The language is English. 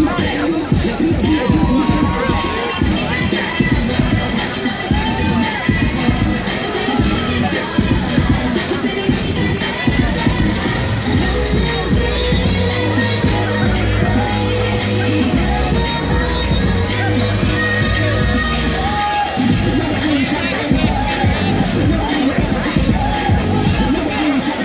money.